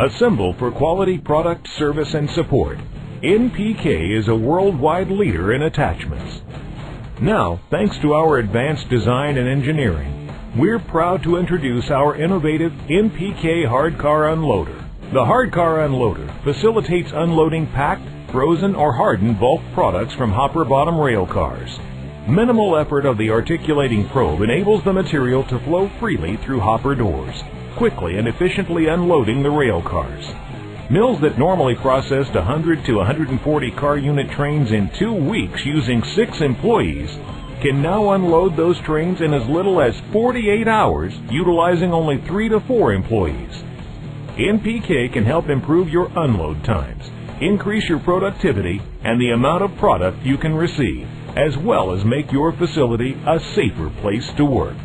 a symbol for quality product, service, and support. NPK is a worldwide leader in attachments. Now, thanks to our advanced design and engineering, we're proud to introduce our innovative NPK Hard Car Unloader. The Hard Car Unloader facilitates unloading packed, frozen, or hardened bulk products from hopper bottom rail cars. Minimal effort of the articulating probe enables the material to flow freely through hopper doors, quickly and efficiently unloading the rail cars. Mills that normally processed 100 to 140 car unit trains in two weeks using six employees can now unload those trains in as little as 48 hours utilizing only three to four employees. NPK can help improve your unload times, increase your productivity and the amount of product you can receive, as well as make your facility a safer place to work.